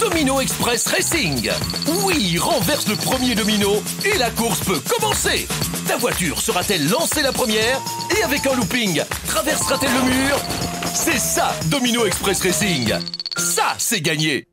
Domino Express Racing. Oui, renverse le premier domino et la course peut commencer. Ta voiture sera-t-elle lancée la première et avec un looping, traversera-t-elle le mur? C'est ça, Domino Express Racing. Ça, c'est gagné.